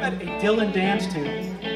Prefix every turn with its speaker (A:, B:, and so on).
A: at a Dylan dance tune.